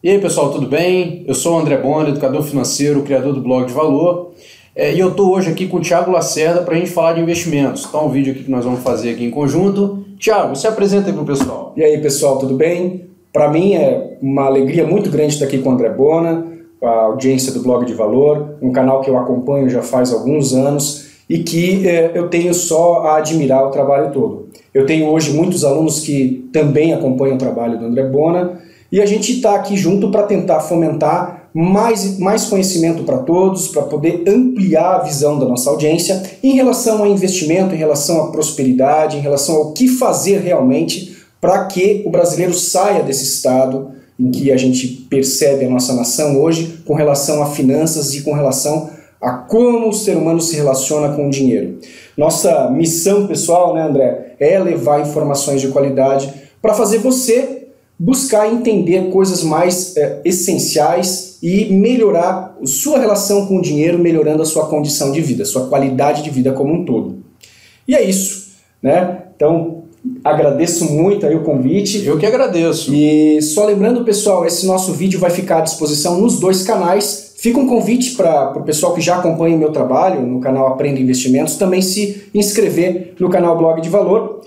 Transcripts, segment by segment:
E aí pessoal, tudo bem? Eu sou o André Bona, educador financeiro, criador do blog de valor. É, e eu estou hoje aqui com o Thiago Lacerda para a gente falar de investimentos. Então, um vídeo aqui que nós vamos fazer aqui em conjunto. Thiago, se apresenta aí para o pessoal. E aí pessoal, tudo bem? Para mim é uma alegria muito grande estar aqui com o André Bona, a audiência do blog de valor, um canal que eu acompanho já faz alguns anos e que é, eu tenho só a admirar o trabalho todo. Eu tenho hoje muitos alunos que também acompanham o trabalho do André Bona e a gente está aqui junto para tentar fomentar mais, mais conhecimento para todos, para poder ampliar a visão da nossa audiência em relação a investimento, em relação à prosperidade, em relação ao que fazer realmente para que o brasileiro saia desse estado em que a gente percebe a nossa nação hoje com relação a finanças e com relação a como o ser humano se relaciona com o dinheiro. Nossa missão pessoal, né, André, é levar informações de qualidade para fazer você buscar entender coisas mais é, essenciais e melhorar sua relação com o dinheiro, melhorando a sua condição de vida, sua qualidade de vida como um todo. E é isso, né? Então, agradeço muito aí o convite. Eu que agradeço. E só lembrando, pessoal, esse nosso vídeo vai ficar à disposição nos dois canais. Fica um convite para o pessoal que já acompanha o meu trabalho no canal Aprenda Investimentos também se inscrever no canal Blog de Valor.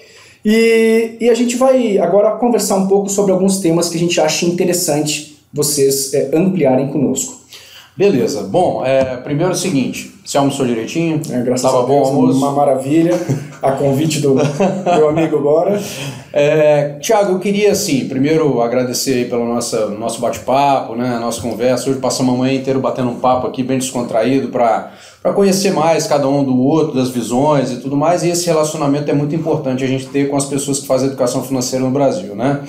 E, e a gente vai agora conversar um pouco sobre alguns temas que a gente acha interessante vocês é, ampliarem conosco. Beleza. Bom, é, primeiro é o seguinte, você almoçou direitinho? É, graças Tava a Deus, bom almoço? Uma maravilha. A convite do meu amigo agora. É, Tiago, eu queria, assim, primeiro agradecer pelo nossa, nosso bate-papo, né, nossa conversa. Hoje passamos a manhã inteira batendo um papo aqui bem descontraído para conhecer mais cada um do outro, das visões e tudo mais. E esse relacionamento é muito importante a gente ter com as pessoas que fazem educação financeira no Brasil, né?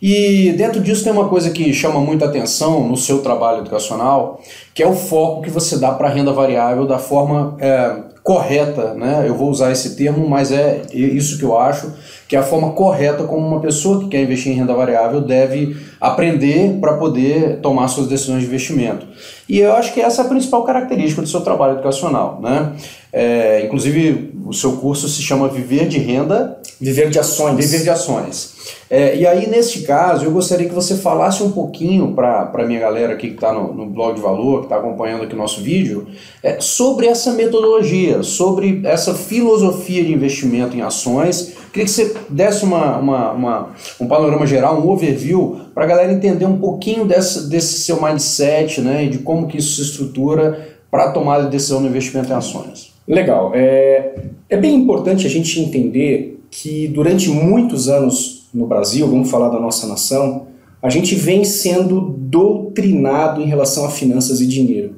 E dentro disso tem uma coisa que chama muita atenção no seu trabalho educacional, que é o foco que você dá para a renda variável da forma é, correta, né? Eu vou usar esse termo, mas é isso que eu acho, que é a forma correta como uma pessoa que quer investir em renda variável deve aprender para poder tomar suas decisões de investimento. E eu acho que essa é a principal característica do seu trabalho educacional, né? É, inclusive, o seu curso se chama Viver de Renda. Viver de Ações. Viver de Ações. É, e aí, neste caso, eu gostaria que você falasse um pouquinho para a minha galera aqui que está no, no, blog de valor, que está acompanhando aqui o nosso vídeo, é, sobre essa metodologia, sobre essa filosofia de investimento em ações. Queria que você desse uma, uma, uma um panorama geral, um overview, para a galera entender um pouquinho dessa, desse seu mindset né, e de como que isso se estrutura para a tomada de decisão no investimento em ações. Legal. É, é bem importante a gente entender que durante muitos anos no Brasil, vamos falar da nossa nação, a gente vem sendo doutrinado em relação a finanças e dinheiro.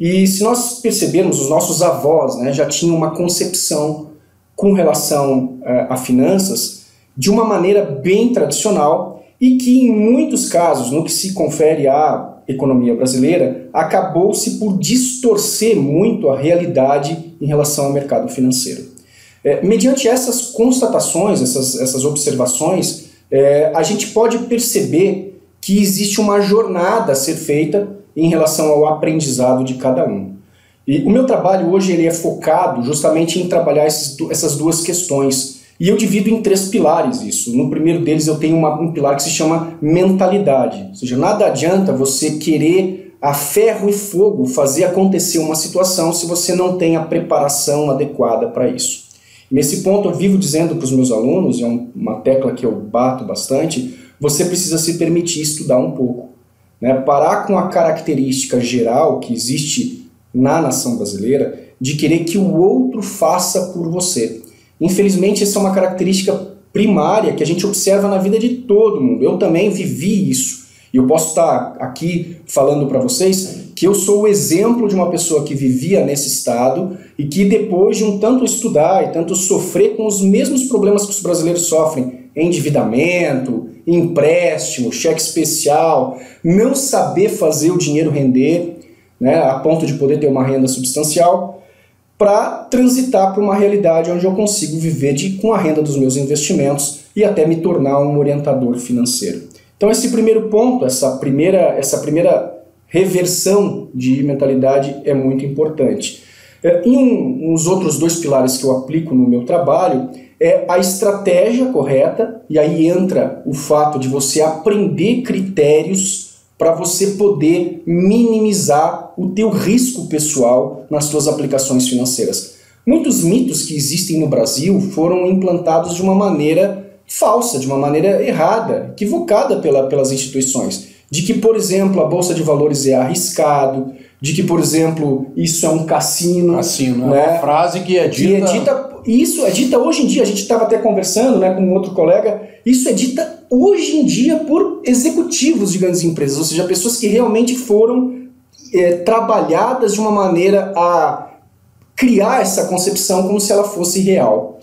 E se nós percebermos, os nossos avós né, já tinham uma concepção com relação uh, a finanças de uma maneira bem tradicional e que, em muitos casos, no que se confere à economia brasileira, acabou-se por distorcer muito a realidade em relação ao mercado financeiro. É, mediante essas constatações, essas, essas observações, é, a gente pode perceber que existe uma jornada a ser feita em relação ao aprendizado de cada um. E o meu trabalho hoje ele é focado justamente em trabalhar esses, essas duas questões. E eu divido em três pilares isso. No primeiro deles eu tenho uma, um pilar que se chama mentalidade. Ou seja, nada adianta você querer a ferro e fogo fazer acontecer uma situação se você não tem a preparação adequada para isso. Nesse ponto, eu vivo dizendo para os meus alunos, é uma tecla que eu bato bastante, você precisa se permitir estudar um pouco. Né? Parar com a característica geral que existe na nação brasileira de querer que o outro faça por você. Infelizmente, essa é uma característica primária que a gente observa na vida de todo mundo. Eu também vivi isso. E eu posso estar aqui falando para vocês que eu sou o exemplo de uma pessoa que vivia nesse estado e que depois de um tanto estudar e tanto sofrer com os mesmos problemas que os brasileiros sofrem, endividamento, empréstimo, cheque especial, não saber fazer o dinheiro render, né, a ponto de poder ter uma renda substancial, para transitar para uma realidade onde eu consigo viver de, com a renda dos meus investimentos e até me tornar um orientador financeiro. Então esse primeiro ponto, essa primeira, essa primeira reversão de mentalidade é muito importante. É, em um, uns outros dois pilares que eu aplico no meu trabalho é a estratégia correta, e aí entra o fato de você aprender critérios para você poder minimizar o teu risco pessoal nas suas aplicações financeiras. Muitos mitos que existem no Brasil foram implantados de uma maneira falsa, de uma maneira errada, equivocada pela, pelas instituições. De que, por exemplo, a bolsa de valores é arriscado, de que, por exemplo, isso é um cassino. Cassino, né? é uma frase que é dita. Que é dita isso é dita hoje em dia, a gente estava até conversando né, com outro colega, isso é dita hoje em dia por executivos de grandes empresas, ou seja, pessoas que realmente foram é, trabalhadas de uma maneira a criar essa concepção como se ela fosse real.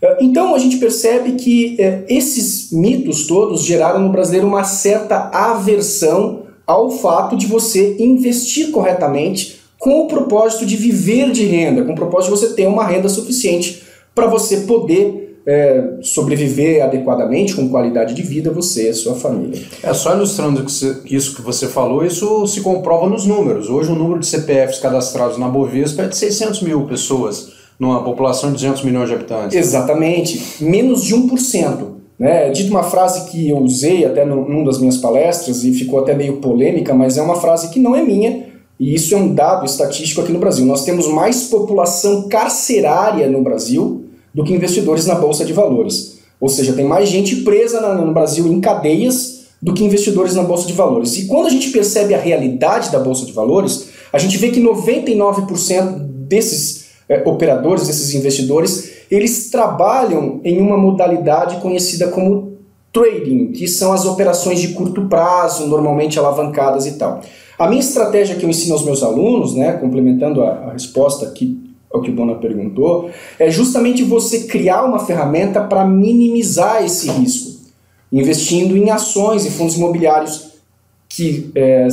É, então a gente percebe que é, esses mitos todos geraram no brasileiro uma certa aversão ao fato de você investir corretamente com o propósito de viver de renda, com o propósito de você ter uma renda suficiente para você poder é, sobreviver adequadamente, com qualidade de vida, você e a sua família. É só ilustrando isso que você falou, isso se comprova nos números. Hoje o número de CPFs cadastrados na Bovespa é de 600 mil pessoas numa população de 200 milhões de habitantes. Exatamente, menos de 1%. Né? Dito uma frase que eu usei até numa das minhas palestras e ficou até meio polêmica, mas é uma frase que não é minha, e isso é um dado estatístico aqui no Brasil. Nós temos mais população carcerária no Brasil do que investidores na Bolsa de Valores. Ou seja, tem mais gente presa no Brasil em cadeias do que investidores na Bolsa de Valores. E quando a gente percebe a realidade da Bolsa de Valores, a gente vê que 99% desses é, operadores, esses investidores, eles trabalham em uma modalidade conhecida como trading, que são as operações de curto prazo, normalmente alavancadas e tal. A minha estratégia que eu ensino aos meus alunos, né, complementando a, a resposta aqui ao que o Bona perguntou, é justamente você criar uma ferramenta para minimizar esse risco, investindo em ações e fundos imobiliários que, é,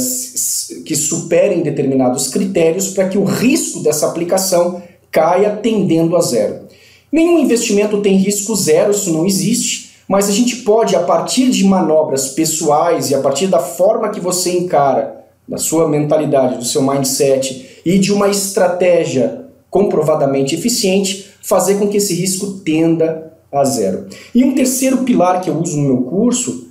que superem determinados critérios para que o risco dessa aplicação caia tendendo a zero. Nenhum investimento tem risco zero, isso não existe, mas a gente pode, a partir de manobras pessoais e a partir da forma que você encara, da sua mentalidade, do seu mindset e de uma estratégia comprovadamente eficiente, fazer com que esse risco tenda a zero. E um terceiro pilar que eu uso no meu curso,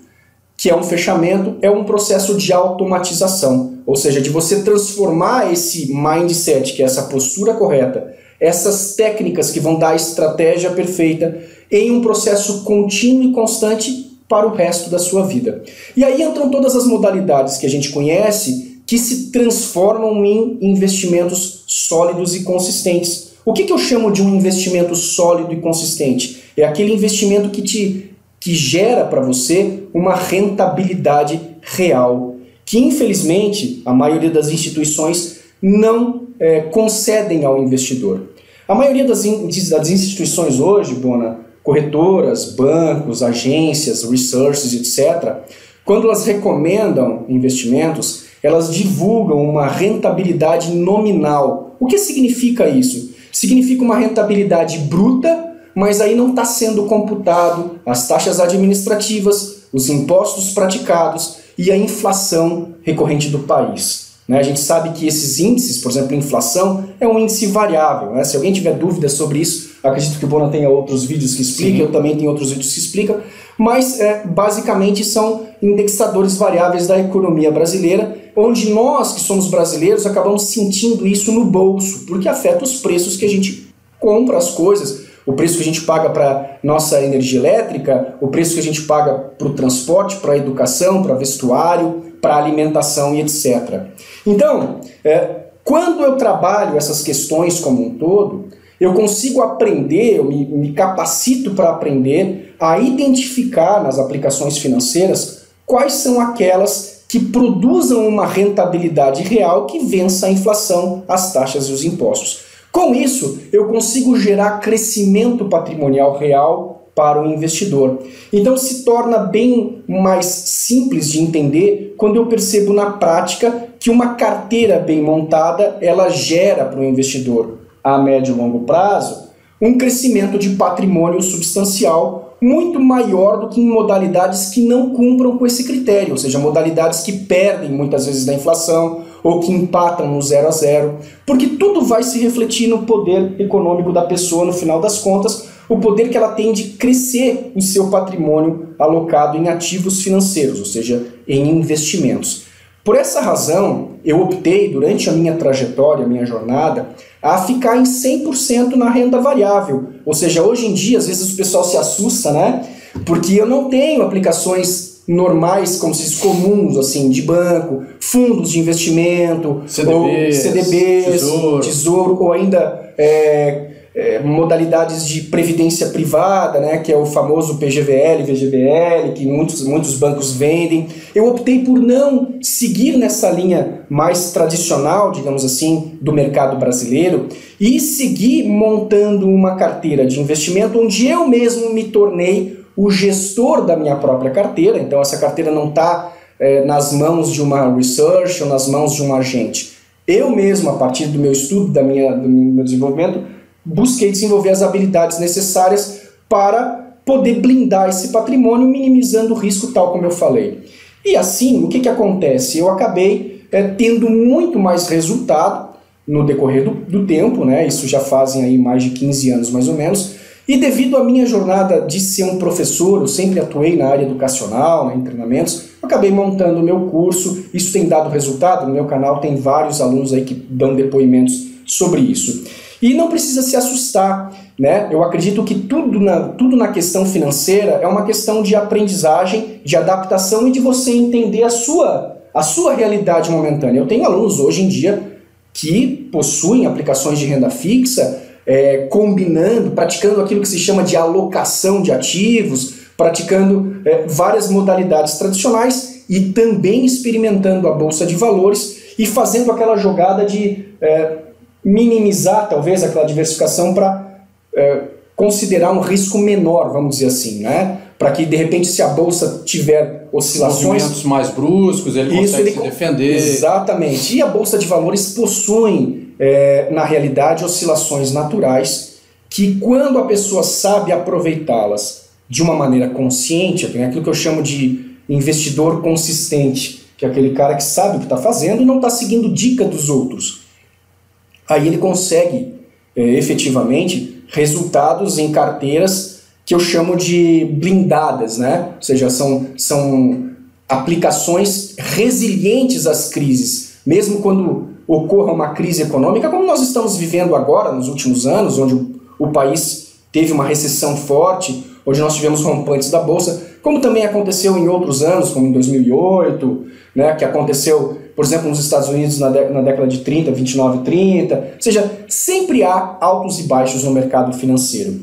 que é um fechamento, é um processo de automatização, ou seja, de você transformar esse mindset, que é essa postura correta, essas técnicas que vão dar a estratégia perfeita em um processo contínuo e constante para o resto da sua vida. E aí entram todas as modalidades que a gente conhece que se transformam em investimentos sólidos e consistentes. O que, que eu chamo de um investimento sólido e consistente? É aquele investimento que te que gera para você uma rentabilidade real, que infelizmente a maioria das instituições não é, concedem ao investidor. A maioria das, in, das instituições hoje, Bona, corretoras, bancos, agências, researches, etc., quando elas recomendam investimentos, elas divulgam uma rentabilidade nominal. O que significa isso? Significa uma rentabilidade bruta, mas aí não está sendo computado as taxas administrativas, os impostos praticados e a inflação recorrente do país. Né? A gente sabe que esses índices, por exemplo, inflação, é um índice variável. Né? Se alguém tiver dúvidas sobre isso, acredito que o Bona tenha outros vídeos que explicam, eu também tenho outros vídeos que explicam, mas é, basicamente são indexadores variáveis da economia brasileira, onde nós que somos brasileiros acabamos sentindo isso no bolso, porque afeta os preços que a gente compra as coisas, o preço que a gente paga para nossa energia elétrica, o preço que a gente paga para o transporte, para a educação, para vestuário, para alimentação e etc. Então, é, quando eu trabalho essas questões como um todo, eu consigo aprender, eu me, me capacito para aprender a identificar nas aplicações financeiras quais são aquelas que produzam uma rentabilidade real que vença a inflação, as taxas e os impostos. Com isso, eu consigo gerar crescimento patrimonial real para o investidor. Então se torna bem mais simples de entender quando eu percebo na prática que uma carteira bem montada, ela gera para o investidor a médio e longo prazo um crescimento de patrimônio substancial muito maior do que em modalidades que não cumpram com esse critério, ou seja, modalidades que perdem muitas vezes da inflação ou que empatam no zero a zero, porque tudo vai se refletir no poder econômico da pessoa no final das contas, o poder que ela tem de crescer o seu patrimônio alocado em ativos financeiros, ou seja, em investimentos. Por essa razão, eu optei, durante a minha trajetória, a minha jornada, a ficar em 100% na renda variável. Ou seja, hoje em dia, às vezes o pessoal se assusta, né? Porque eu não tenho aplicações normais, como se diz, comuns, assim, de banco, fundos de investimento, CDBs, ou CDBs tesouro. tesouro ou ainda é, é, modalidades de previdência privada, né, que é o famoso PGVL, VGBL, que muitos, muitos bancos vendem. Eu optei por não seguir nessa linha mais tradicional, digamos assim, do mercado brasileiro e seguir montando uma carteira de investimento onde eu mesmo me tornei o gestor da minha própria carteira. Então, essa carteira não está é, nas mãos de uma research ou nas mãos de um agente. Eu mesmo, a partir do meu estudo, da minha, do meu desenvolvimento, busquei desenvolver as habilidades necessárias para poder blindar esse patrimônio, minimizando o risco, tal como eu falei. E assim, o que, que acontece? Eu acabei é, tendo muito mais resultado no decorrer do, do tempo, né? isso já fazem aí mais de 15 anos mais ou menos, e devido à minha jornada de ser um professor, eu sempre atuei na área educacional, né, em treinamentos, acabei montando o meu curso, isso tem dado resultado, no meu canal tem vários alunos aí que dão depoimentos sobre isso. E não precisa se assustar, né? Eu acredito que tudo na, tudo na questão financeira é uma questão de aprendizagem, de adaptação e de você entender a sua, a sua realidade momentânea. Eu tenho alunos hoje em dia que possuem aplicações de renda fixa, é, combinando, praticando aquilo que se chama de alocação de ativos, praticando é, várias modalidades tradicionais e também experimentando a bolsa de valores e fazendo aquela jogada de é, minimizar talvez aquela diversificação para é, considerar um risco menor, vamos dizer assim, né? Para que de repente se a bolsa tiver oscilações movimentos mais bruscos, ele isso consegue ele se defender. Exatamente. E a bolsa de valores possui é, na realidade oscilações naturais que quando a pessoa sabe aproveitá-las de uma maneira consciente, tem aquilo que eu chamo de investidor consistente, que é aquele cara que sabe o que está fazendo e não está seguindo dica dos outros aí ele consegue é, efetivamente resultados em carteiras que eu chamo de blindadas, né? Ou seja, são, são aplicações resilientes às crises, mesmo quando ocorra uma crise econômica, como nós estamos vivendo agora, nos últimos anos, onde o, o país teve uma recessão forte, onde nós tivemos rompantes da bolsa, como também aconteceu em outros anos, como em 2008, né, que aconteceu por exemplo, nos Estados Unidos na, na década de 30, 29 30. Ou seja, sempre há altos e baixos no mercado financeiro.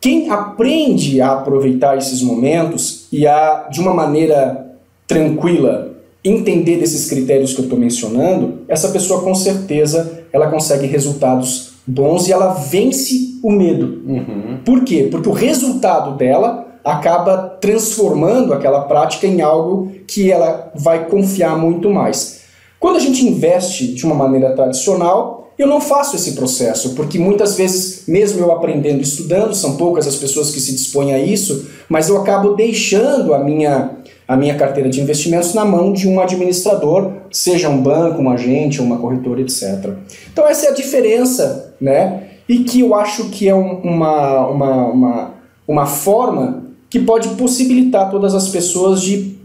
Quem aprende a aproveitar esses momentos e a, de uma maneira tranquila, entender desses critérios que eu estou mencionando, essa pessoa com certeza ela consegue resultados bons e ela vence o medo. Uhum. Por quê? Porque o resultado dela acaba transformando aquela prática em algo que ela vai confiar muito mais. Quando a gente investe de uma maneira tradicional, eu não faço esse processo, porque muitas vezes, mesmo eu aprendendo e estudando, são poucas as pessoas que se dispõem a isso, mas eu acabo deixando a minha, a minha carteira de investimentos na mão de um administrador, seja um banco, um agente, uma corretora, etc. Então essa é a diferença, né? E que eu acho que é um, uma, uma, uma, uma forma que pode possibilitar todas as pessoas de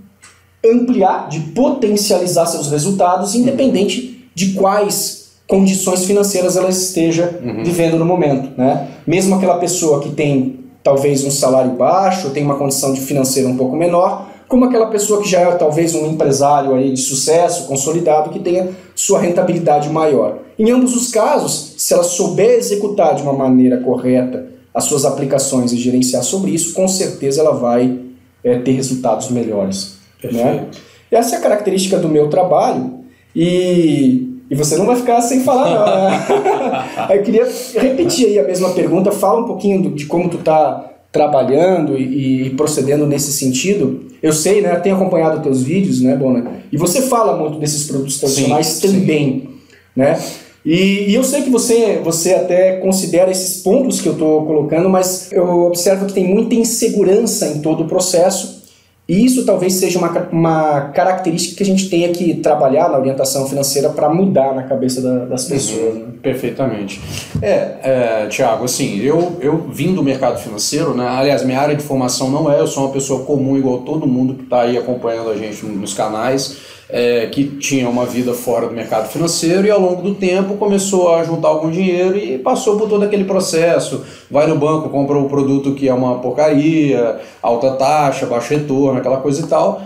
ampliar, de potencializar seus resultados, independente de quais condições financeiras ela esteja uhum. vivendo no momento. Né? Mesmo aquela pessoa que tem talvez um salário baixo, tem uma condição de financeira um pouco menor, como aquela pessoa que já é talvez um empresário aí de sucesso, consolidado, que tenha sua rentabilidade maior. Em ambos os casos, se ela souber executar de uma maneira correta as suas aplicações e gerenciar sobre isso, com certeza ela vai é, ter resultados melhores. Né? Essa é a característica do meu trabalho e, e você não vai ficar sem falar não, né? Eu queria repetir aí a mesma pergunta, fala um pouquinho de como tu está trabalhando e, e, procedendo nesse sentido. Eu sei, né, tenho acompanhado teus vídeos, né, Bona? E você fala muito desses produtos tradicionais sim, também, sim. né? E, e, eu sei que você, você até considera esses pontos que eu estou colocando, mas eu observo que tem muita insegurança em todo o processo e isso talvez seja uma, uma característica que a gente tenha que trabalhar na orientação financeira para mudar na cabeça da, das pessoas. Uhum, Perfeitamente. É, é Tiago, assim, eu, eu vim do mercado financeiro, né? aliás, minha área de formação não é, eu sou uma pessoa comum igual todo mundo que está aí acompanhando a gente nos canais. É, que tinha uma vida fora do mercado financeiro e ao longo do tempo começou a juntar algum dinheiro e passou por todo aquele processo. Vai no banco, compra um produto que é uma porcaria, alta taxa, baixo retorno, aquela coisa e tal.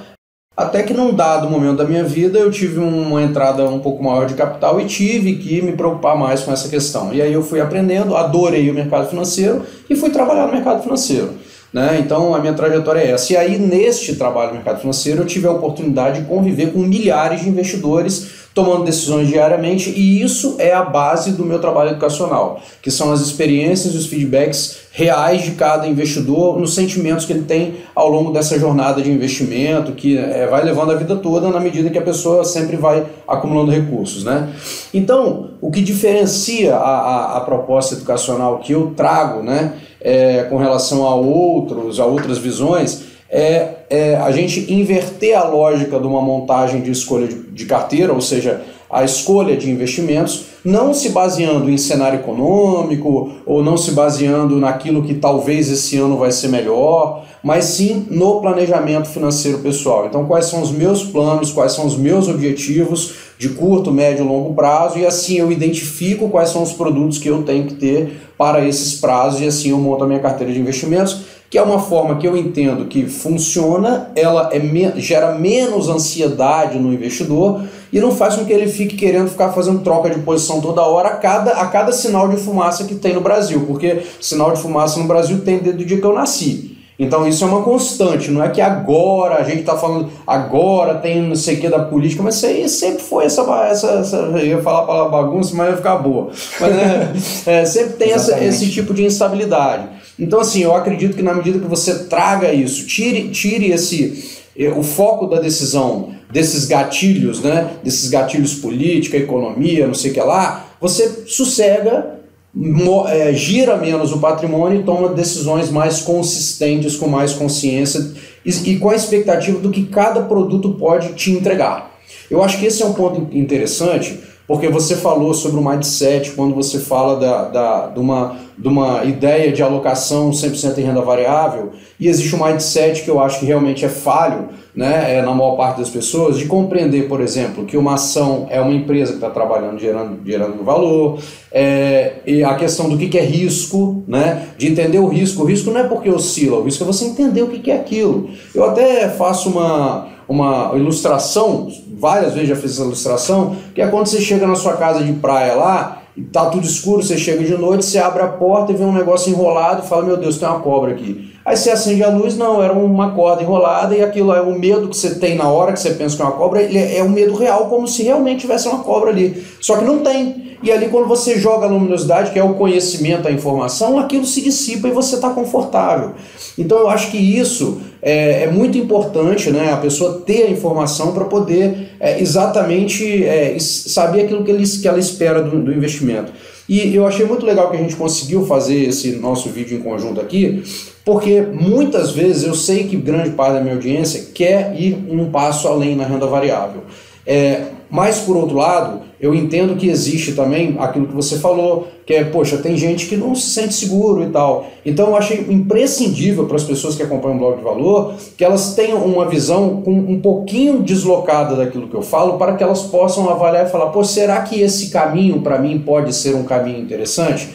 Até que num dado momento da minha vida eu tive uma entrada um pouco maior de capital e tive que me preocupar mais com essa questão. E aí eu fui aprendendo, adorei o mercado financeiro e fui trabalhar no mercado financeiro. Né? Então a minha trajetória é essa. E aí, neste trabalho no mercado financeiro, eu tive a oportunidade de conviver com milhares de investidores tomando decisões diariamente, e isso é a base do meu trabalho educacional, que são as experiências e os feedbacks reais de cada investidor nos sentimentos que ele tem ao longo dessa jornada de investimento, que é, vai levando a vida toda na medida que a pessoa sempre vai acumulando recursos. Né? Então, o que diferencia a, a, a proposta educacional que eu trago né, é, com relação a outros, a outras visões, é, é, a gente inverter a lógica de uma montagem de escolha de, de, carteira, ou seja, a escolha de investimentos, não se baseando em cenário econômico ou não se baseando naquilo que talvez esse ano vai ser melhor, mas sim no planejamento financeiro pessoal. Então, quais são os meus planos, quais são os meus objetivos de curto, médio e longo prazo, e assim eu identifico quais são os produtos que eu tenho que ter para esses prazos, e assim eu monto a minha carteira de investimentos que é uma forma que eu entendo que funciona, ela é me gera menos ansiedade no investidor e não faz com que ele fique querendo ficar fazendo troca de posição toda hora a cada, a cada sinal de fumaça que tem no Brasil, porque sinal de fumaça no Brasil tem desde o dia que eu nasci. Então isso é uma constante, não é que agora a gente está falando, agora tem não sei o que da política, mas isso aí sempre foi essa, essa, essa eu ia falar a palavra bagunça, mas ia ficar boa. Mas né, é, sempre tem essa, esse tipo de instabilidade. Então, assim, eu acredito que na medida que você traga isso, tire, tire esse eh, o foco da decisão desses gatilhos, né? Desses gatilhos política, economia, não sei o que lá, você sossega, é, gira menos o patrimônio e toma decisões mais consistentes, com mais consciência e, e com a expectativa do que cada produto pode te entregar. Eu acho que esse é um ponto interessante porque você falou sobre o mindset quando você fala da, da, de, uma, de uma ideia de alocação 100% em renda variável, e existe um mindset que eu acho que realmente é falho, né, é, na maior parte das pessoas, de compreender, por exemplo, que uma ação é uma empresa que está trabalhando, gerando, gerando valor, é, e a questão do que, que é risco, né, de entender o risco. O risco não é porque oscila, o risco é você entender o que, que é aquilo. Eu até faço uma uma ilustração, várias vezes já fiz essa ilustração, que é quando você chega na sua casa de praia lá, e tá tudo escuro, você chega de noite, você abre a porta e vê um negócio enrolado e fala, meu Deus, tem uma cobra aqui. Aí você acende a luz, não, era uma corda enrolada e aquilo é o medo que você tem na hora que você pensa que é uma cobra, é, é um medo real, como se realmente tivesse uma cobra ali. Só que não tem. E ali, quando você joga a luminosidade, que é o conhecimento, a informação, aquilo se dissipa e você está confortável. Então, eu acho que isso é, é, muito importante, né? A pessoa ter a informação para poder é, exatamente é, saber aquilo que, ele, que ela espera do, do investimento. E eu achei muito legal que a gente conseguiu fazer esse nosso vídeo em conjunto aqui, porque muitas vezes eu sei que grande parte da minha audiência quer ir um passo além na renda variável. É, mas, por outro lado, eu entendo que existe também aquilo que você falou, que é, poxa, tem gente que não se sente seguro e tal. Então eu achei imprescindível para as pessoas que acompanham o blog de valor que elas tenham uma visão com um pouquinho deslocada daquilo que eu falo, para que elas possam avaliar e falar, pô, será que esse caminho para mim pode ser um caminho interessante?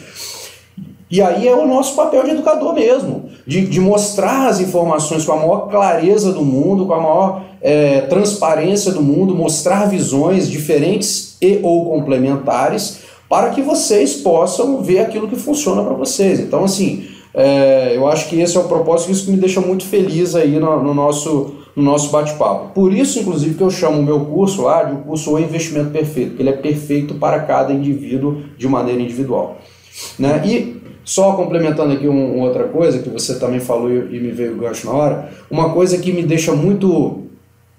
E aí é o nosso papel de educador mesmo, de, de mostrar as informações com a maior clareza do mundo, com a maior é, transparência do mundo, mostrar visões diferentes e ou complementares para que vocês possam ver aquilo que funciona para vocês. Então, assim, é, eu acho que esse é o propósito, isso que me deixa muito feliz aí no, no nosso, no nosso bate-papo. Por isso, inclusive, que eu chamo o meu curso lá de um curso O Investimento Perfeito, que ele é perfeito para cada indivíduo de maneira individual. Né? E só complementando aqui uma outra coisa que você também falou e me veio o gancho na hora, uma coisa que me deixa muito,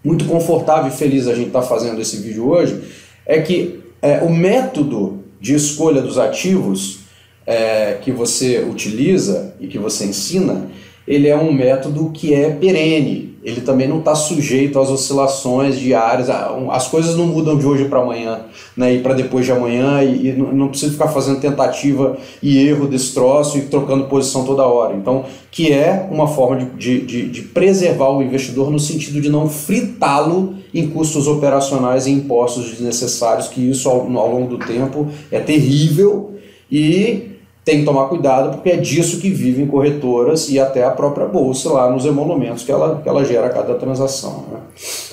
muito confortável e feliz a gente estar tá fazendo esse vídeo hoje é que é, o método de escolha dos ativos é, que você utiliza e que você ensina, ele é um método que é perene, ele também não está sujeito às oscilações diárias. As coisas não mudam de hoje para amanhã, né? E para depois de amanhã, e, e, não precisa ficar fazendo tentativa e erro desse troço e trocando posição toda hora. Então, que é uma forma de, de, de preservar o investidor no sentido de não fritá-lo em custos operacionais e impostos desnecessários, que isso ao, ao longo do tempo é terrível e tem que tomar cuidado porque é disso que vivem corretoras e até a própria bolsa lá nos emolumentos que ela, que ela gera a cada transação. Né?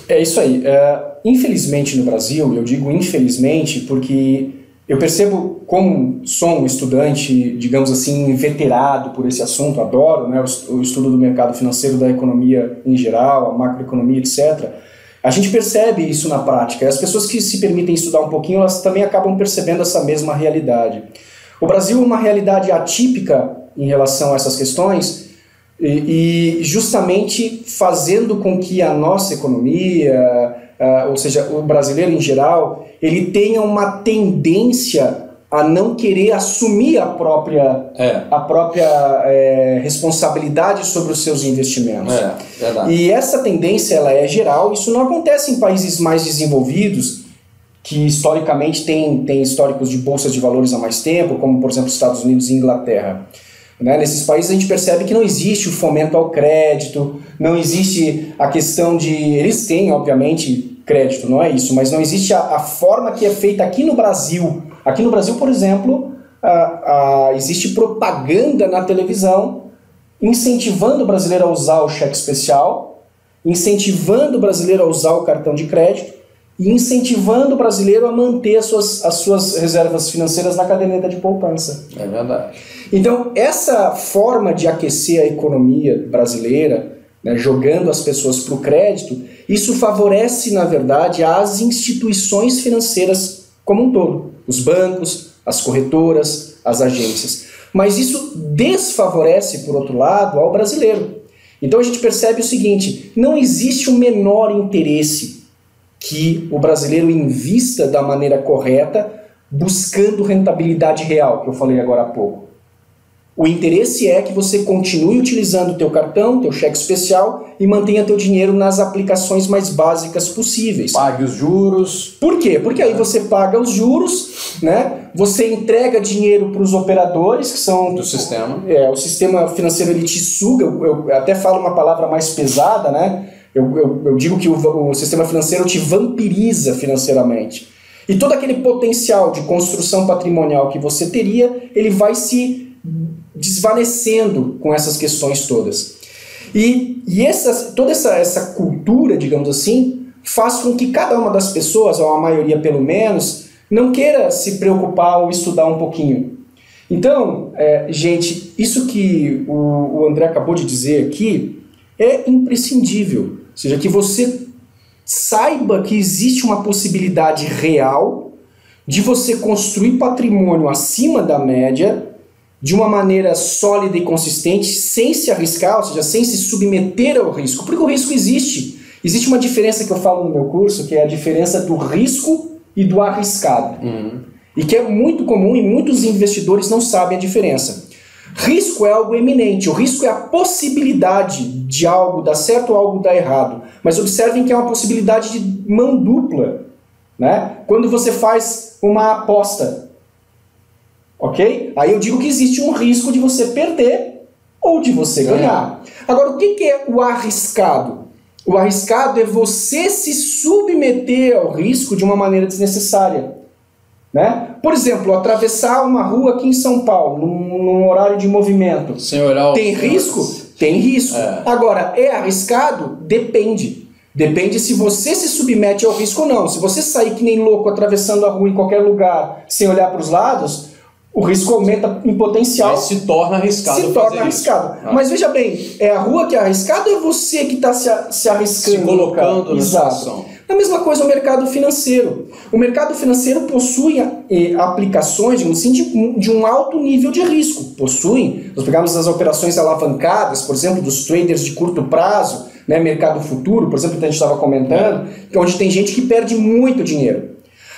É isso aí. É, infelizmente no Brasil, eu digo infelizmente porque eu percebo como sou um estudante, digamos assim, veterado por esse assunto, adoro né, o estudo do mercado financeiro, da economia em geral, a macroeconomia, etc. A gente percebe isso na prática. As pessoas que se permitem estudar um pouquinho, elas também acabam percebendo essa mesma realidade. O Brasil é uma realidade atípica em relação a essas questões e, e justamente fazendo com que a nossa economia, uh, ou seja, o brasileiro em geral, ele tenha uma tendência a não querer assumir a própria, é. a própria é, responsabilidade sobre os seus investimentos. É, e essa tendência ela é geral, isso não acontece em países mais desenvolvidos, que historicamente tem, tem históricos de bolsas de valores há mais tempo, como por exemplo Estados Unidos e Inglaterra. Né? Nesses países a gente percebe que não existe o fomento ao crédito, não existe a questão de. Eles têm, obviamente, crédito, não é isso, mas não existe a, a forma que é feita aqui no Brasil. Aqui no Brasil, por exemplo, a, a, existe propaganda na televisão incentivando o brasileiro a usar o cheque especial, incentivando o brasileiro a usar o cartão de crédito e incentivando o brasileiro a manter as suas, as suas reservas financeiras na caderneta de poupança. É verdade. Então, essa forma de aquecer a economia brasileira, né, jogando as pessoas para o crédito, isso favorece, na verdade, as instituições financeiras como um todo. Os bancos, as corretoras, as agências. Mas isso desfavorece, por outro lado, ao brasileiro. Então a gente percebe o seguinte: não existe o menor interesse que o brasileiro invista da maneira correta, buscando rentabilidade real, que eu falei agora há pouco. O interesse é que você continue utilizando o teu cartão, teu cheque especial e mantenha teu dinheiro nas aplicações mais básicas possíveis. Pague os juros. Por quê? Porque aí você paga os juros, né? Você entrega dinheiro para os operadores que são do sistema. É, o sistema financeiro ele te suga. Eu, eu até falo uma palavra mais pesada, né? Eu, eu, eu digo que o, o sistema financeiro te vampiriza financeiramente. E todo aquele potencial de construção patrimonial que você teria, ele vai se desvanecendo com essas questões todas. E, e essa, toda essa, essa cultura, digamos assim, faz com que cada uma das pessoas, ou a maioria pelo menos, não queira se preocupar ou estudar um pouquinho. Então, é, gente, isso que o, o André acabou de dizer aqui é imprescindível. Ou seja, que você saiba que existe uma possibilidade real de você construir patrimônio acima da média de uma maneira sólida e consistente, sem se arriscar, ou seja, sem se submeter ao risco, porque o risco existe. Existe uma diferença que eu falo no meu curso, que é a diferença do risco e do arriscado. Uhum. E que é muito comum e muitos investidores não sabem a diferença. Risco é algo eminente, o risco é a possibilidade de algo dar certo ou algo dar errado. Mas observem que é uma possibilidade de mão dupla. Né? Quando você faz uma aposta, ok? Aí eu digo que existe um risco de você perder ou de você ganhar. Agora, o que é o arriscado? O arriscado é você se submeter ao risco de uma maneira desnecessária. Né? Por exemplo, atravessar uma rua aqui em São Paulo, num, num horário de movimento. Olhar Tem risco? Tem risco. É. Agora, é arriscado? Depende. Depende se você se submete ao risco ou não. Se você sair que nem louco atravessando a rua em qualquer lugar sem olhar para os lados, o risco aumenta em potencial. Mas se torna arriscado. Se torna arriscado. Ah. Mas veja bem, é a rua que é arriscada ou é você que está se, se arriscando? Se colocando na Exato. situação. A mesma coisa o mercado financeiro. O mercado financeiro possui eh, aplicações, digamos assim, de, de, um alto nível de risco. Possuem. Nós pegamos as operações alavancadas, por exemplo, dos traders de curto prazo, né, mercado futuro, por exemplo, que a gente estava comentando, é. onde tem gente que perde muito dinheiro.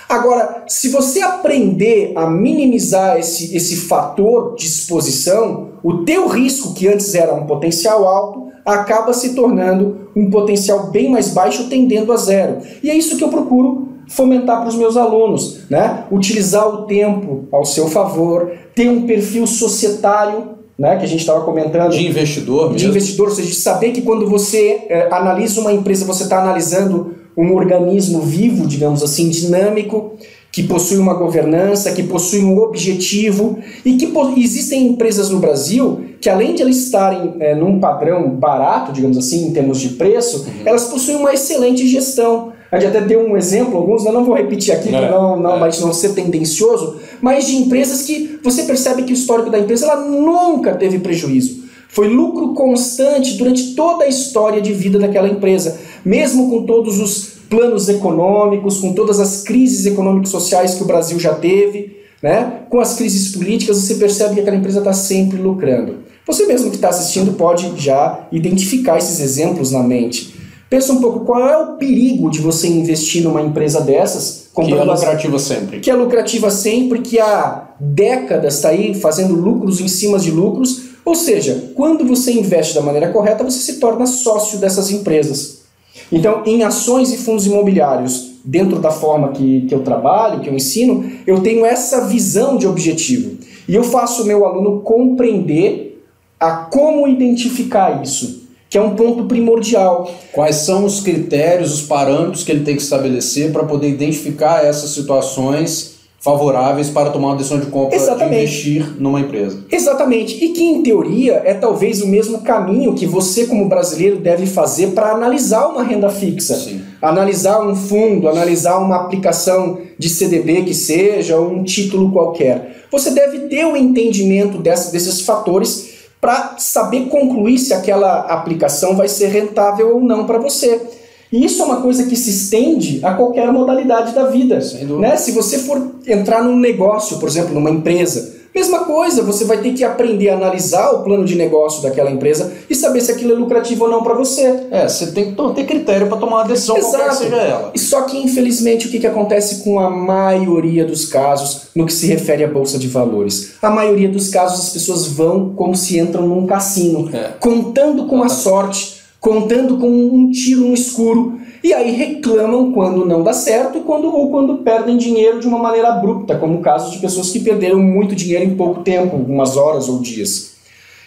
Agora, se você aprender a minimizar esse, esse fator de exposição, o teu risco, que antes era um potencial alto, acaba se tornando um potencial bem mais baixo, tendendo a zero. E é isso que eu procuro fomentar para os meus alunos, né? Utilizar o tempo ao seu favor, ter um perfil societário, né? Que a gente estava comentando. De investidor mesmo. De investidor, ou seja, de saber que quando você é, analisa uma empresa, você está analisando um organismo vivo, digamos assim, dinâmico, que possui uma governança, que possui um objetivo e que existem empresas no Brasil que além de elas estarem é, num padrão barato, digamos assim, em termos de preço, uhum. elas possuem uma excelente gestão. A gente até deu um exemplo, alguns, eu não vou repetir aqui para não, não, é. não ser tendencioso, mas de empresas que você percebe que o histórico da empresa ela nunca teve prejuízo. Foi lucro constante durante toda a história de vida daquela empresa, mesmo com todos os planos econômicos, com todas as crises econômicas sociais que o Brasil já teve, né? com as crises políticas, você percebe que aquela empresa está sempre lucrando. Você mesmo que está assistindo pode já identificar esses exemplos na mente. Pensa um pouco qual é o perigo de você investir numa empresa dessas. Que é lucrativa sempre. Que é lucrativa sempre, que há décadas está aí fazendo lucros em cima de lucros. Ou seja, quando você investe da maneira correta, você se torna sócio dessas empresas. Então, em ações e fundos imobiliários, dentro da forma que, que eu trabalho, que eu ensino, eu tenho essa visão de objetivo. E eu faço o meu aluno compreender a como identificar isso, que é um ponto primordial. Quais são os critérios, os parâmetros que ele tem que estabelecer para poder identificar essas situações favoráveis para tomar uma decisão de compra Exatamente. de investir numa empresa. Exatamente. E que, em teoria, é talvez o mesmo caminho que você, como brasileiro, deve fazer para analisar uma renda fixa. Sim. Analisar um fundo, analisar uma aplicação de CDB que seja, ou um título qualquer. Você deve ter o um entendimento dessa, desses fatores para saber concluir se aquela aplicação vai ser rentável ou não para você. E isso é uma coisa que se estende a qualquer modalidade da vida. Né? Se você for entrar num negócio, por exemplo, numa empresa, mesma coisa, você vai ter que aprender a analisar o plano de negócio daquela empresa e saber se aquilo é lucrativo ou não para você. É, você tem que ter critério para tomar uma decisão Exato. qualquer seja ela. E só que, infelizmente, o que, que acontece com a maioria dos casos no que se refere à Bolsa de Valores? A maioria dos casos as pessoas vão como se entram num cassino, é. contando com a sorte contando com um tiro no escuro, e aí reclamam quando não dá certo quando, ou quando perdem dinheiro de uma maneira abrupta, como o caso de pessoas que perderam muito dinheiro em pouco tempo, algumas horas ou dias.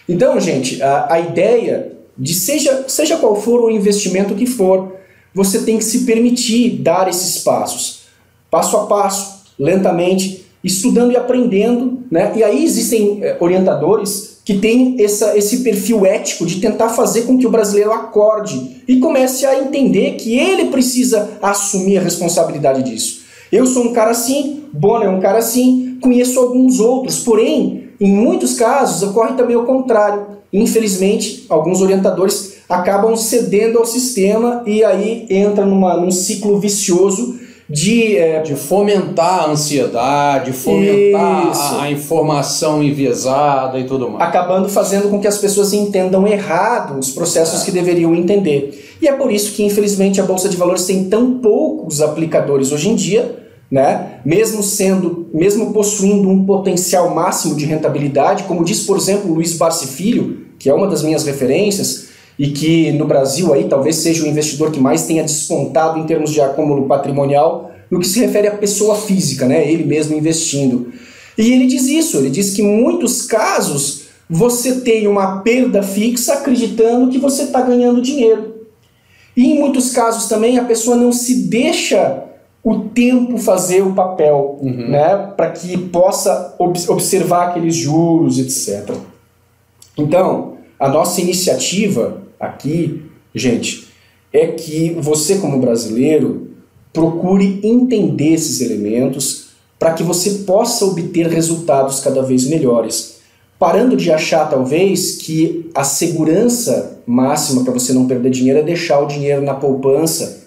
Então, gente, a, a ideia de seja, seja qual for o investimento que for, você tem que se permitir dar esses passos, passo a passo, lentamente, estudando e aprendendo, né? E aí existem eh, orientadores que tem essa, esse perfil ético de tentar fazer com que o brasileiro acorde e comece a entender que ele precisa assumir a responsabilidade disso. Eu sou um cara assim, Bono é um cara assim, conheço alguns outros, porém, em muitos casos ocorre também o contrário. Infelizmente, alguns orientadores acabam cedendo ao sistema e aí entra numa, num ciclo vicioso de, é, de fomentar a ansiedade, fomentar a, a, informação enviesada e tudo mais. Acabando fazendo com que as pessoas entendam errado os processos é. que deveriam entender. E é por isso que, infelizmente, a Bolsa de Valores tem tão poucos aplicadores hoje em dia, né? mesmo sendo, mesmo possuindo um potencial máximo de rentabilidade, como diz, por exemplo, Luiz Barsi Filho, que é uma das minhas referências, e que no Brasil aí talvez seja o investidor que mais tenha despontado em termos de acúmulo patrimonial no que se refere à pessoa física, né? ele mesmo investindo. E ele diz isso, ele diz que em muitos casos você tem uma perda fixa acreditando que você está ganhando dinheiro. E em muitos casos também a pessoa não se deixa o tempo fazer o papel, uhum. né, para que possa ob observar aqueles juros, etc. Então, a nossa iniciativa aqui, gente, é que você, como brasileiro, procure entender esses elementos para que você possa obter resultados cada vez melhores. Parando de achar, talvez, que a segurança máxima para você não perder dinheiro é deixar o dinheiro na poupança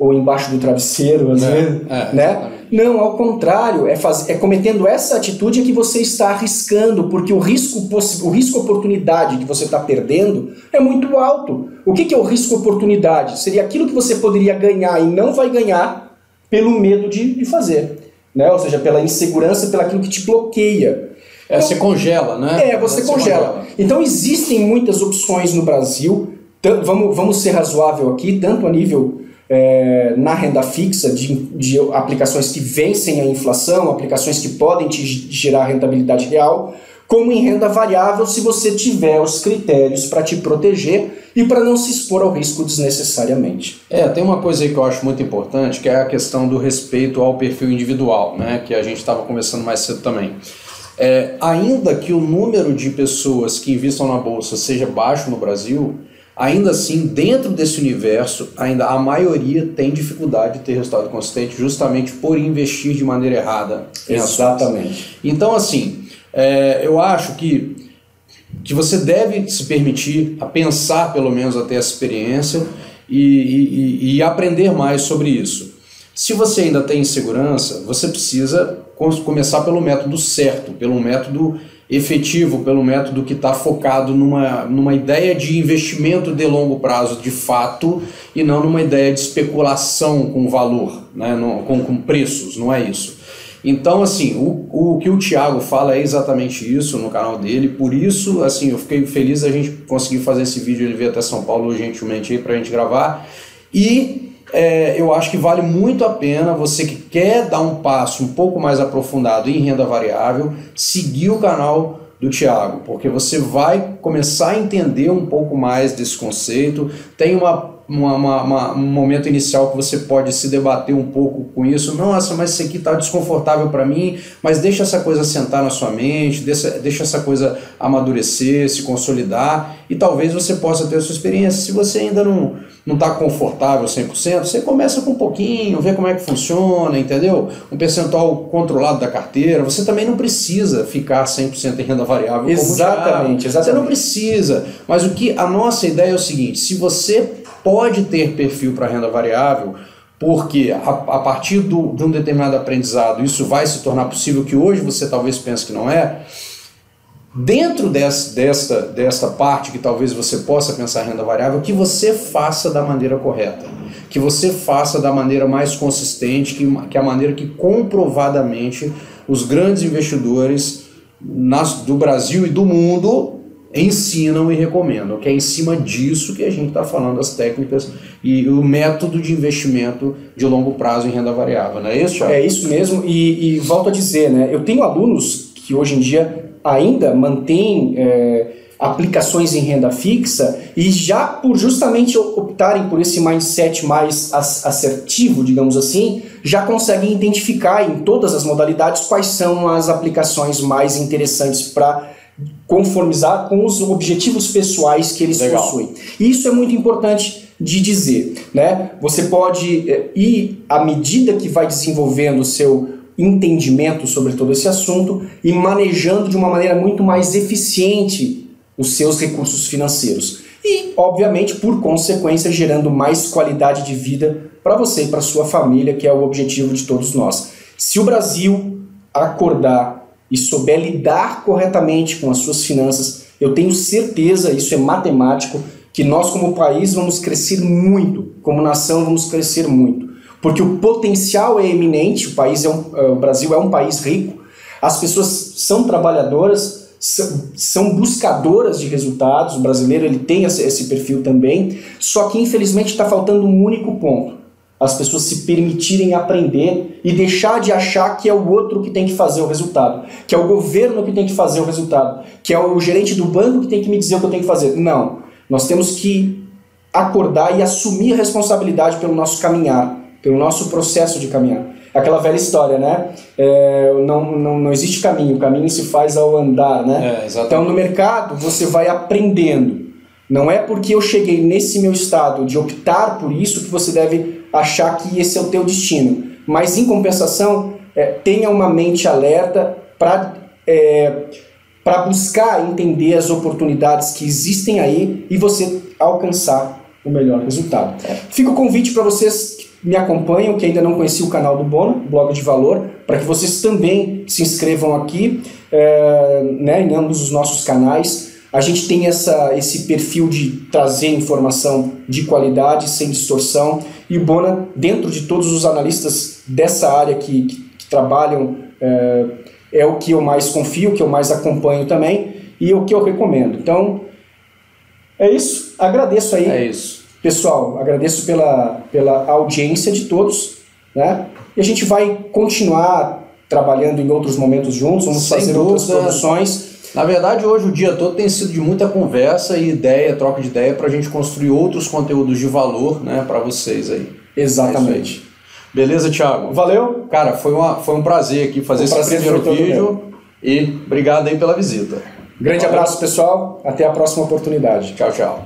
ou embaixo do travesseiro, às é, vezes, é, né? Não, ao contrário, é, faz, é cometendo essa atitude que você está arriscando, porque o risco o risco oportunidade que você está perdendo é muito alto. O que, que é o risco oportunidade? Seria aquilo que você poderia ganhar e não vai ganhar pelo medo de, de fazer, né? Ou seja, pela insegurança, pelo aquilo que te bloqueia. É, então, você congela, né? É, você, você congela. congela. Então existem muitas opções no Brasil vamos, vamos ser razoável aqui, tanto a nível é, na renda fixa, de, de aplicações que vencem a inflação, aplicações que podem te gerar rentabilidade real, como em renda variável, se você tiver os critérios para te proteger e para não se expor ao risco desnecessariamente. É, tem uma coisa aí que eu acho muito importante, que é a questão do respeito ao perfil individual, né, que a gente estava conversando mais cedo também. É, ainda que o número de pessoas que investam na bolsa seja baixo no Brasil, ainda assim, dentro desse universo, ainda a maioria tem dificuldade de ter resultado consistente justamente por investir de maneira errada. Exatamente. Então, assim, é, eu acho que, que você deve se permitir a pensar, pelo menos, até essa experiência e, e, e aprender mais sobre isso. Se você ainda tem insegurança, você precisa começar pelo método certo, pelo método efetivo, pelo método que está focado numa, numa ideia de investimento de longo prazo de fato e não numa ideia de especulação com valor, né, com, com preços, não é isso. Então, assim, o, o que o Thiago fala é exatamente isso no canal dele, por isso, assim, eu fiquei feliz da gente conseguir fazer esse vídeo, ele veio até São Paulo gentilmente aí pra gente gravar, e é, eu acho que vale muito a pena você que quer dar um passo um pouco mais aprofundado em renda variável, seguir o canal do Thiago, porque você vai começar a entender um pouco mais desse conceito, tem uma, uma, uma, um momento inicial que você pode se debater um pouco com isso. Nossa, mas isso aqui está desconfortável para mim, mas deixa essa coisa sentar na sua mente, deixa, deixa essa coisa amadurecer, se consolidar e talvez você possa ter a sua experiência. Se você ainda não não está confortável 100%, você começa com um pouquinho, vê como é que funciona, entendeu? Um percentual controlado da carteira. Você também não precisa ficar 100% em renda variável. Exatamente, exatamente. Você não precisa. Mas o que a nossa ideia é o seguinte: se você pode ter perfil para renda variável, porque a, a partir do, de um determinado aprendizado isso vai se tornar possível, que hoje você talvez pense que não é, dentro dessa, desta, desta parte que talvez você possa pensar renda variável, que você faça da maneira correta, que você faça da maneira mais consistente, que, que a maneira que comprovadamente os grandes investidores nas, do Brasil e do mundo ensinam e recomendam, que é em cima disso que a gente está falando as técnicas e o método de investimento de longo prazo em renda variável, não é isso, Thiago? É isso mesmo, e, e volto a dizer, né, eu tenho alunos que hoje em dia ainda mantêm é, aplicações em renda fixa e já por justamente optarem por esse mindset mais assertivo, digamos assim, já conseguem identificar em todas as modalidades quais são as aplicações mais interessantes para conformizar com os objetivos pessoais que eles Legal. possuem. E isso é muito importante de dizer, né? Você pode é, ir à medida que vai desenvolvendo o seu entendimento sobre todo esse assunto e manejando de uma maneira muito mais eficiente os seus recursos financeiros. E, obviamente, por consequência, gerando mais qualidade de vida para você e para sua família, que é o objetivo de todos nós. Se o Brasil acordar e souber lidar corretamente com as suas finanças, eu tenho certeza, isso é matemático, que nós como país vamos crescer muito, como nação vamos crescer muito, porque o potencial é eminente, o país é um, eh, o Brasil é um país rico, as pessoas são trabalhadoras, são buscadoras de resultados, o brasileiro ele tem esse perfil também, só que infelizmente está faltando um único ponto, as pessoas se permitirem aprender e deixar de achar que é o outro que tem que fazer o resultado, que é o governo que tem que fazer o resultado, que é o gerente do banco que tem que me dizer o que eu tenho que fazer. Não. Nós temos que acordar e assumir responsabilidade pelo nosso caminhar, pelo nosso processo de caminhar. Aquela velha história, né? É, não, não, não existe caminho, o caminho se faz ao andar, né? É, então, no mercado, você vai aprendendo. Não é porque eu cheguei nesse meu estado de optar por isso que você deve achar que esse é o teu destino. Mas, em compensação, é, tenha uma mente alerta para é, para buscar entender as oportunidades que existem aí e você alcançar o melhor resultado. É. Fica o convite para vocês me acompanham, que ainda não conheciam o canal do Bono, Blog de Valor, para que vocês também se inscrevam aqui é, né, em ambos os nossos canais a gente tem essa, esse perfil de trazer informação de qualidade, sem distorção, e o Bona, dentro de todos os analistas dessa área que, que, que trabalham, é, é, o que eu mais confio, que eu mais acompanho também, e o que eu recomendo. Então, é isso. agradeço aí. É isso. Pessoal, agradeço pela, pela audiência de todos, né? E a gente vai continuar trabalhando em outros momentos juntos, vamos Sem fazer outras dúvida. produções. Na verdade, hoje o dia todo tem sido de muita conversa e ideia, troca de ideia para a gente construir outros conteúdos de valor né, para vocês aí. Exatamente. Beleza, Thiago? Valeu? Cara, foi, uma, foi um prazer aqui fazer O esse prazer primeiro vídeo e obrigado aí pela visita. Grande abraço, pessoal. Até a próxima oportunidade. Tchau, tchau.